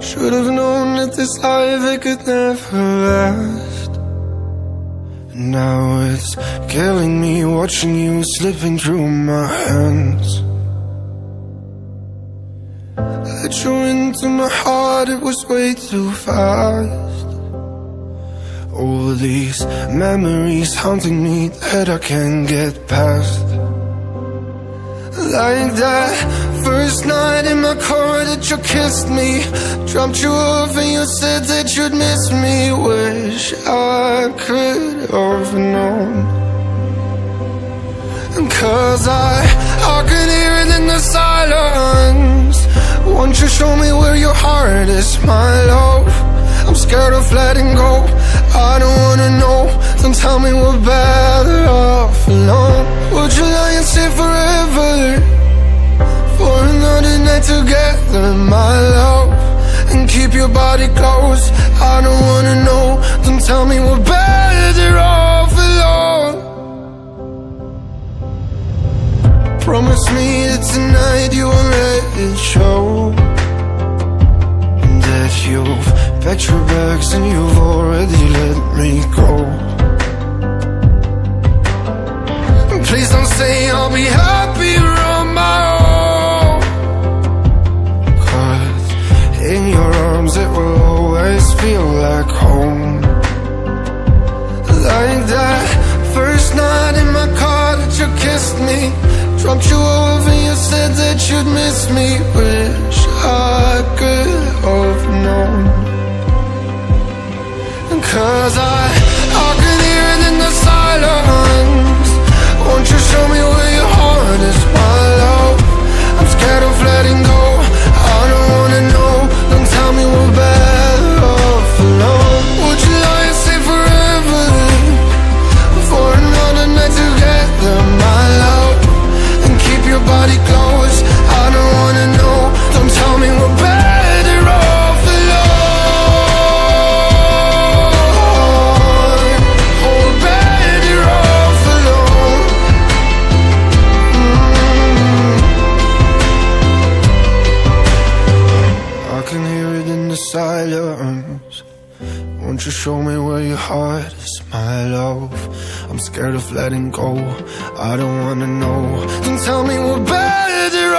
Should have known that this life it could never last. Now it's killing me watching you slipping through my hands. Let you into my heart, it was way too fast. All these memories haunting me that I can't get past. Like that first night in my car that you kissed me. Dropped you off and you said that you'd miss me. Wish I could have known. Cause I, I can hear it in the silence. Won't you show me where your heart is, my love? I'm scared of letting go. I don't wanna know. Don't tell me we're better off alone. Would you lie and say forever? For together, my love And keep your body close. I don't wanna know Don't tell me we're better off alone. Promise me that tonight you won't let it show That you've packed your bags and you've already let me go. Please don't say I'll be happier arms it will always feel like home. Like that first night in my car that you kissed me. Dropped you off and you said that you'd miss me. Wish I could have known. Cause I, silence won't you show me where your heart is, my love? I'm scared of letting go. I don't wanna know. Don't tell me we're better